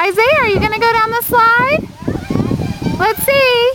Isaiah, are you going to go down the slide? Let's see.